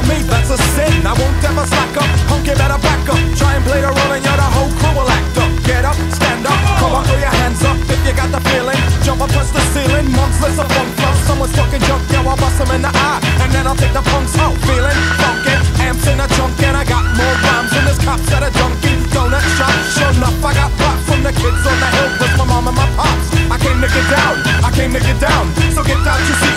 on me, that's a sin. I won't ever slack up, honky better back up. Try and play the role and you're the whole crew will act up. Get up, stand up, come on, throw your hands up if you got the feeling. Jump up, touch the ceiling, monks, let's funk flow. Someone's talking junk, yeah, I'll bust them in the eye. And then I'll take the punks out, feeling funky. Amps in a trunk and I got more rhymes than this cops at a Dunkin' Donut shop. Sure enough, I got props from the kids on the hill with my mom and my pops. I came to get down, I came to get down, so get down you see.